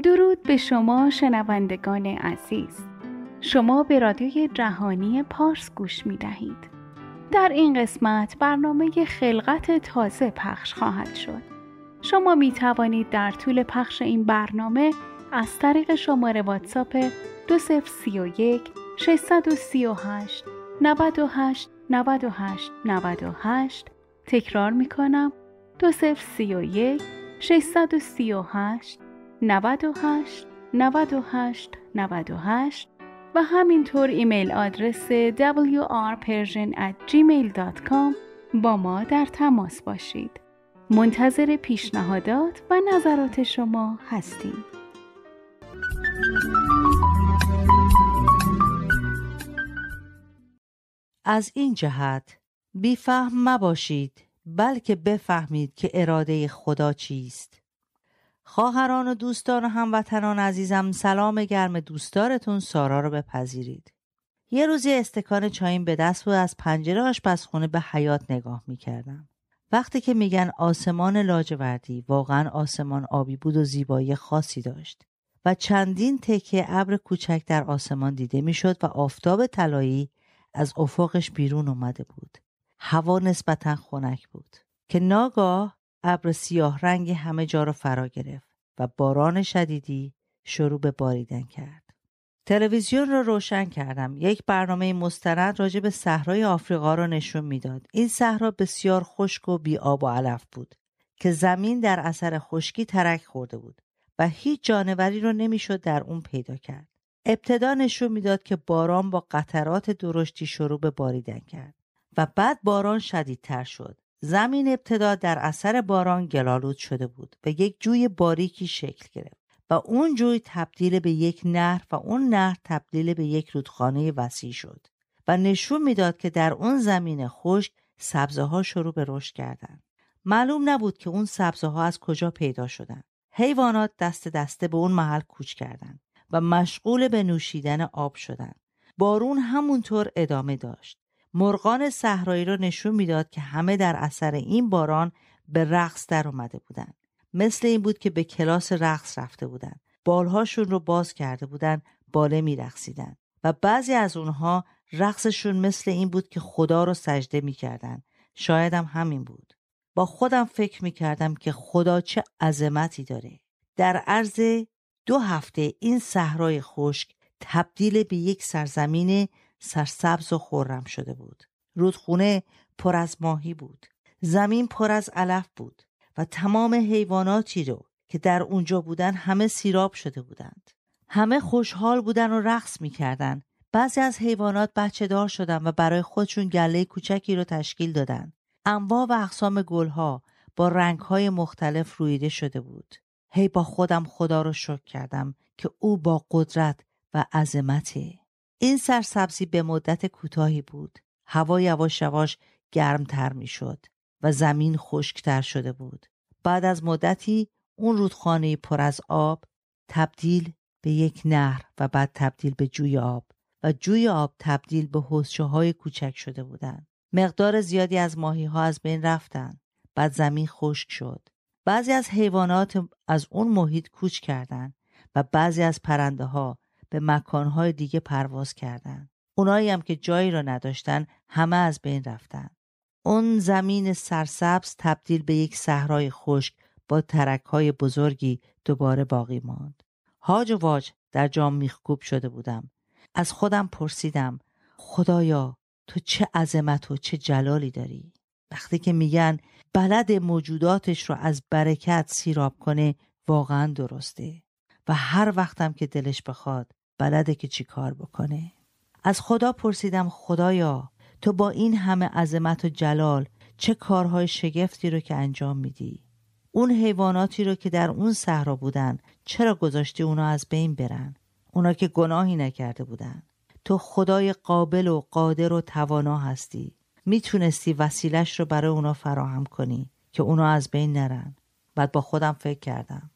درود به شما شنوندگان عزیز. شما به رادیوی جهانی پارس گوش می دهید در این قسمت برنامه خلقت تازه پخش خواهد شد. شما می توانید در طول پخش این برنامه از طریق شماره واتساپ 2031 638 98 98 98 تکرار می کنم 2031 638 98 98 98 و همینطور ایمیل آدرس wrpersian@gmail.com با ما در تماس باشید. منتظر پیشنهادات و نظرات شما هستیم. از این جهت بیفهم مباشید بلکه بفهمید که اراده خدا چیست خواهران و دوستان و هموطنان عزیزم سلام گرم دوستارتون سارا رو بپذیرید. یه روزی استکان چایم به دست و از پنجره آشپزخونه به حیات نگاه می‌کردم. وقتی که میگن آسمان لاجوردی واقعا آسمان آبی بود و زیبایی خاصی داشت و چندین تکه ابر کوچک در آسمان دیده می‌شد و آفتاب طلایی از افقش بیرون اومده بود. هوا نسبتا خنک بود که ناگاه ابر سیاه رنگ همه جا را فرا گرفت و باران شدیدی شروع به باریدن کرد. تلویزیون را روشن کردم. یک برنامه مستند راجع به صحرای آفریقا را نشون می‌داد. این صحرا بسیار خشک و بی آب و علف بود که زمین در اثر خشکی ترک خورده بود و هیچ جانوری را نمی‌شد در اون پیدا کرد. ابتدا نشون می‌داد که باران با قطرات درشتی شروع به باریدن کرد و بعد باران شدیدتر شد. زمین ابتدا در اثر باران گلالود شده بود و یک جوی باریکی شکل گرفت و اون جوی تبدیل به یک نهر و اون نهر تبدیل به یک رودخانه وسیع شد و نشون می‌داد که در اون زمین خشک سبزه ها شروع به رشد کردند. معلوم نبود که اون سبزه ها از کجا پیدا شدن. حیوانات دست دسته به اون محل کوچ کردند و مشغول به نوشیدن آب شدند. بارون همونطور ادامه داشت. مرغان صحرایی را نشون می‌داد که همه در اثر این باران به رقص در اومده بودند. مثل این بود که به کلاس رقص رفته بودند. بالهاشون رو باز کرده بودند، باله میرقصیدند و بعضی از اونها رقصشون مثل این بود که خدا رو سجده می‌کردند. شاید هم همین بود. با خودم فکر می‌کردم که خدا چه عظمتی داره. در عرض دو هفته این صحرای خشک تبدیل به یک سرزمین سرسبز و خورم شده بود. رودخونه پر از ماهی بود. زمین پر از علف بود و تمام حیواناتی رو که در اونجا بودن همه سیراب شده بودند. همه خوشحال بودن و رقص می‌کردند بعضی از حیوانات بچه دار شدن و برای خودشون گله کوچکی رو تشکیل دادن. انواع و اقسام گلها با رنگهای مختلف رویده شده بود. هی با خودم خدا رو شکر کردم که او با قدرت و عظمته. این سرسبزی به مدت کوتاهی بود. هوا یواش یواش گرمتر می‌شد و زمین خشکتر شده بود. بعد از مدتی اون رودخانه پر از آب تبدیل به یک نهر و بعد تبدیل به جوی آب و جوی آب تبدیل به حوزچه های کوچک شده بودند مقدار زیادی از ماهی ها از بین رفتند بعد زمین خشک شد. بعضی از حیوانات از اون محیط کوچ کردند و بعضی از پرنده ها به مکانهای دیگه پرواز کردند. اونایی هم که جایی را نداشتن همه از بین رفتن. اون زمین سرسبز تبدیل به یک صحرای خشک با ترک های بزرگی دوباره باقی ماند. هاج و واج در جام میخکوب شده بودم. از خودم پرسیدم خدایا تو چه عظمت و چه جلالی داری؟ وقتی که میگن بلد موجوداتش رو از برکت سیراب کنه واقعا درسته و هر وقتم که دلش بخواد بلده که چی کار بکنه؟ از خدا پرسیدم خدایا تو با این همه عظمت و جلال چه کارهای شگفتی رو که انجام میدی؟ اون حیواناتی رو که در اون صحرا بودن چرا گذاشتی اونا از بین برن؟ اونا که گناهی نکرده بودن. تو خدای قابل و قادر و توانا هستی. می‌تونستی وسیلش رو برای اونا فراهم کنی که اونا از بین نرن. بعد با خودم فکر کردم.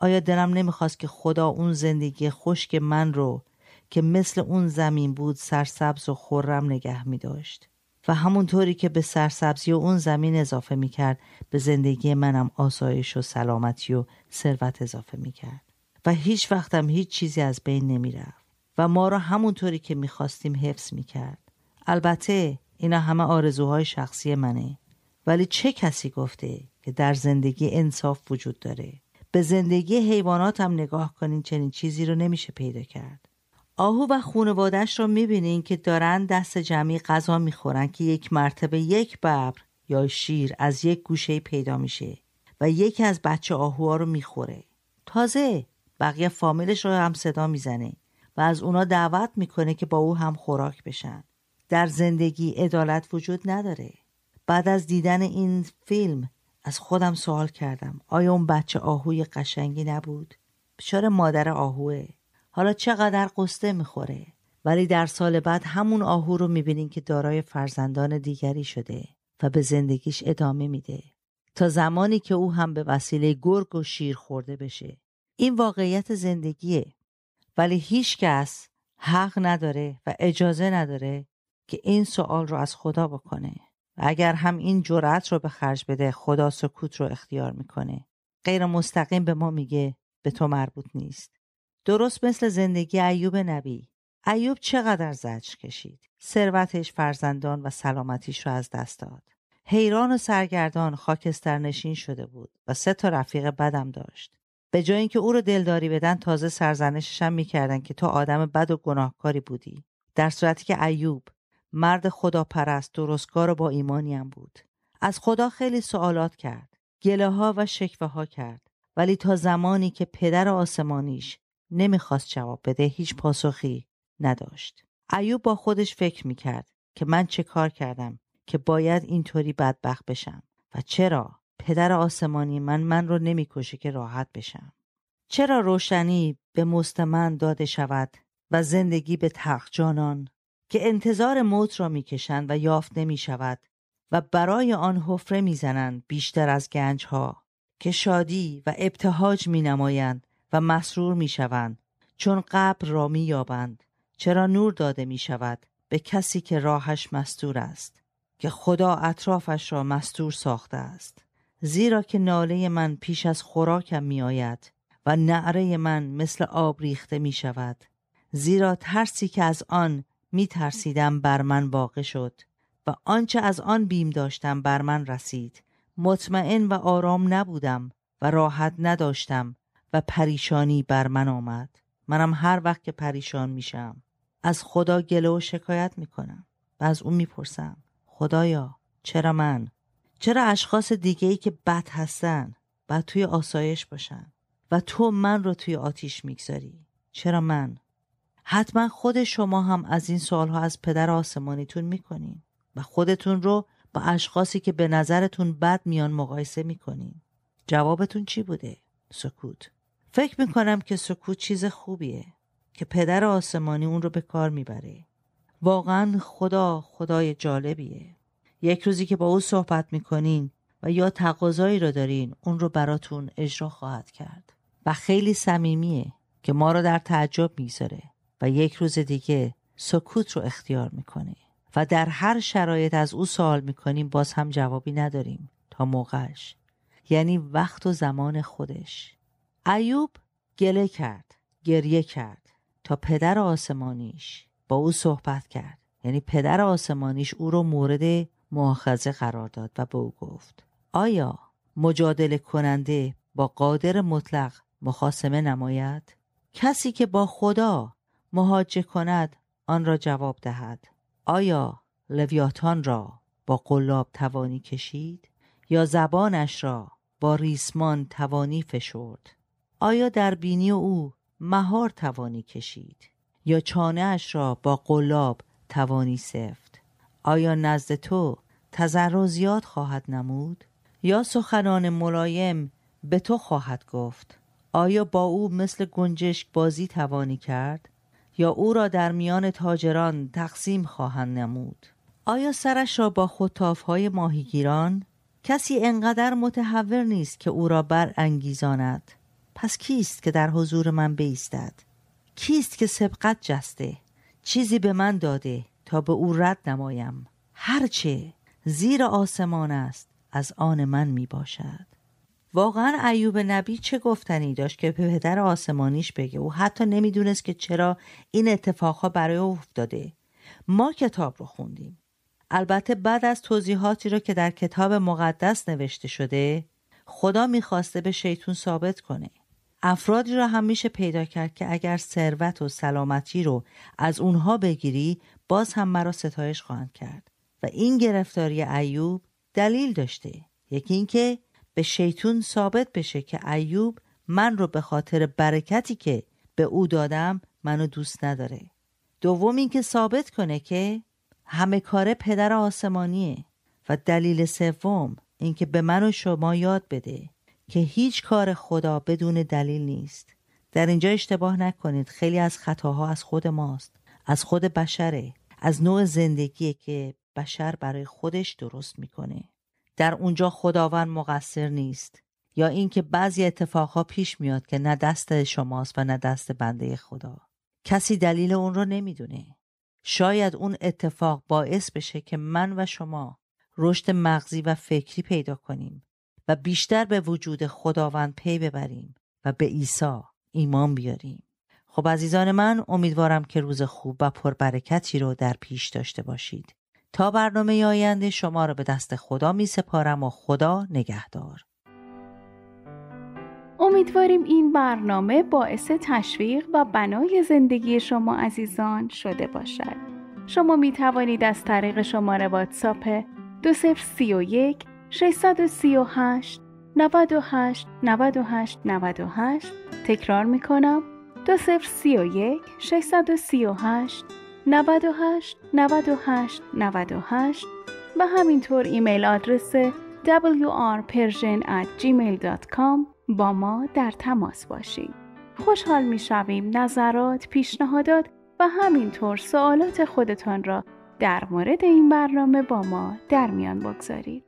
آیا دلم نمی‌خواست که خدا اون زندگی خشک من رو که مثل اون زمین بود سرسبز و خورم نگه می داشت و همونطوری که به سرسبزی و اون زمین اضافه می کرد به زندگی منم آسایش و سلامتی و ثروت اضافه می کرد و هیچ وقتم هیچ چیزی از بین نمی‌رفت. و ما را همونطوری که می‌خواستیم حفظ می‌کرد. البته اینا همه آرزوهای شخصی منه. ولی چه کسی گفته که در زندگی انصاف وجود داره؟ به زندگی حیوانات هم نگاه کنین چنین چیزی رو نمیشه پیدا کرد. آهو و خونوادش رو می‌بینین که دارن دست جمعی غذا می‌خورن که یک مرتبه یک ببر یا شیر از یک گوشه پیدا میشه و یکی از بچه آهوها رو می‌خوره. تازه بقیه فامیلش رو هم صدا می‌زنه و از اونا دعوت می‌کنه که با او هم خوراک بشن. در زندگی عدالت وجود نداره. بعد از دیدن این فیلم از خودم سوال کردم. آیا اون بچه آهوی قشنگی نبود؟ بشار مادر آهوه. حالا چقدر قصه می‌خوره؟ ولی در سال بعد همون آهو رو می‌بینین که دارای فرزندان دیگری شده و به زندگیش ادامه میده. تا زمانی که او هم به وسیله گرگ و شیر خورده بشه. این واقعیت زندگیه. ولی هیچ کس حق نداره و اجازه نداره که این سوال رو از خدا بکنه. اگر هم این جرأت رو به خرج بده خدا سکوت رو اختیار می‌کنه. غیر مستقیم به ما میگه به تو مربوط نیست. درست مثل زندگی ایوب نبی. ایوب چقدر زجر کشید. ثروتش فرزندان و سلامتیش رو از دست داد. حیران و سرگردان خاکستر نشین شده بود و سه تا رفیق بدم داشت. به جای اینکه او رو دلداری بدن تازه سرزنشش هم می‌کردن که تو آدم بد و گناهکاری بودی. در صورتی که ایوب مرد خداپرست درستگار و با ایمانی هم بود. از خدا خیلی سوالات کرد گله ها و شکوه ها کرد ولی تا زمانی که پدر آسمانیش نمی‌خواست جواب بده هیچ پاسخی نداشت. ایوب با خودش فکر می‌کرد که من چه کار کردم که باید اینطوری بدبخت بشم و چرا پدر آسمانی من من رو نمی‌کشه که راحت بشم؟ چرا روشنی به مستمن داده شود و زندگی به تخت جانان که انتظار موت را می‌کشند و یافت نمی شود و برای آن حفره می‌زنند بیشتر از گنج ها که شادی و ابتهاج می نمایند و مسرور می شوند چون قبر را می یابند چرا نور داده می شود به کسی که راهش مستور است که خدا اطرافش را مستور ساخته است. زیرا که ناله من پیش از خوراکم می آید و نعره من مثل آب ریخته می شود زیرا ترسی که از آن می ترسیدم بر من واقع شد و آنچه از آن بیم داشتم بر من رسید. مطمئن و آرام نبودم و راحت نداشتم و پریشانی بر من آمد. منم هر وقت که پریشان میشم. از خدا گله و شکایت می‌کنم و از اون می‌پرسم خدایا چرا من؟ چرا اشخاص دیگه ای که بد هستن باید توی آسایش باشن و تو من رو توی آتیش می‌گذاری؟ چرا من؟ حتما خود شما هم از این سوالها از پدر آسمانیتون می‌کنین و خودتون رو با اشخاصی که به نظرتون بد میان مقایسه می‌کنین. جوابتون چی بوده؟ سکوت. فکر می‌کنم که سکوت چیز خوبیه که پدر آسمانی اون رو به کار می‌بره. واقعا خدا خدای جالبیه. یک روزی که با او صحبت می‌کنین و یا تقاضایی رو دارین اون رو براتون اجرا خواهد کرد. و خیلی صمیمیه که ما رو در تعجب می‌ذاره و یک روز دیگه سکوت رو اختیار می‌کنه و در هر شرایط از او سوال می‌کنیم باز هم جوابی نداریم تا موقعش. یعنی وقت و زمان خودش. ایوب گله کرد گریه کرد تا پدر آسمانیش با او صحبت کرد. یعنی پدر آسمانیش او رو مورد مؤاخذه قرار داد و به او گفت. آیا مجادله کننده با قادر مطلق مخاسمه نماید؟ کسی که با خدا مهاجه کند آن را جواب دهد. آیا لویاتان را با قلاب توانی کشید؟ یا زبانش را با ریسمان توانی فشرد؟ آیا در بینی او مهار توانی کشید؟ یا چانه اش را با قلاب توانی سفت؟ آیا نزد تو تذر زیاد خواهد نمود؟ یا سخنان ملایم به تو خواهد گفت؟ آیا با او مثل گنجشک بازی توانی کرد؟ یا او را در میان تاجران تقسیم خواهند نمود؟ آیا سرش را با های ماهیگیران؟ کسی انقدر متحور نیست که او را بر انگیزاند پس کیست که در حضور من بیستد؟ کیست که سبقت جسته؟ چیزی به من داده تا به او رد نمایم. هرچه زیر آسمان است از آن من می باشد واقعا ایوب نبی چه گفتنی داشت که به پدر آسمانیش بگه؟ او حتی نمی‌دونست که چرا این اتفاقها برای او افتاده. ما کتاب رو خوندیم. البته بعد از توضیحاتی رو که در کتاب مقدس نوشته شده خدا می‌خواسته به شیطون ثابت کنه. افرادی را هم میشه پیدا کرد که اگر ثروت و سلامتی رو از اونها بگیری باز هم مرا ستایش خواهند کرد. و این گرفتاری ایوب دلیل داشته. یکی اینکه به شیطون ثابت بشه که ایوب من رو به خاطر برکتی که به او دادم منو دوست نداره. دوم اینکه ثابت کنه که همه کاره پدر آسمانیه و دلیل سوم اینکه به من و شما یاد بده که هیچ کار خدا بدون دلیل نیست. در اینجا اشتباه نکنید. خیلی از خطاها از خود ماست. از خود بشره. از نوع زندگی که بشر برای خودش درست می‌کنه. در اونجا خداوند مقصر نیست. یا اینکه بعضی اتفاقها پیش میاد که نه دست شماست و نه دست بنده خدا. کسی دلیل اون رو نمی‌دونه. شاید اون اتفاق باعث بشه که من و شما رشد مغزی و فکری پیدا کنیم و بیشتر به وجود خداوند پی ببریم و به عیسی ایمان بیاریم. خب عزیزان من امیدوارم که روز خوب و پربرکتی رو در پیش داشته باشید. تا برنامه آینده شما را به دست خدا می سپارم و خدا نگهدار. امیدواریم این برنامه باعث تشویق و بنای زندگی شما عزیزان شده باشد. شما می توانید از طریق شماره واتساپ 2031 638 98 98 98 تکرار می کنم. 2031 638 98 98 98 و همینطور ایمیل آدرس wrpersian@gmail.com با ما در تماس باشید. خوشحال می شویم نظرات، پیشنهادات و همینطور سوالات خودتان را در مورد این برنامه با ما در میان بگذارید.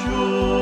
sure.